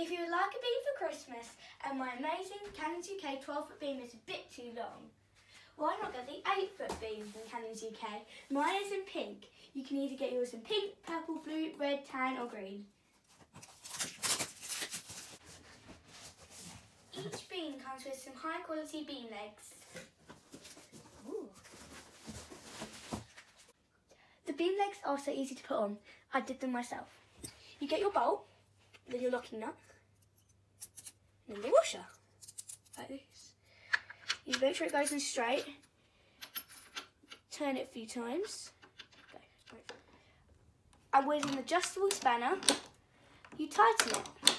If you would like a beam for Christmas and my amazing Cannons UK 12 foot beam is a bit too long, why not get the 8 foot beam from Cannons UK? Mine is in pink. You can either get yours in pink, purple, blue, red, tan or green. Each beam comes with some high quality beam legs. Ooh. The beam legs are so easy to put on. I did them myself. You get your bolt, then your locking nut, and then the washer, like this. You make sure it goes in straight. Turn it a few times. And with an adjustable spanner, you tighten it.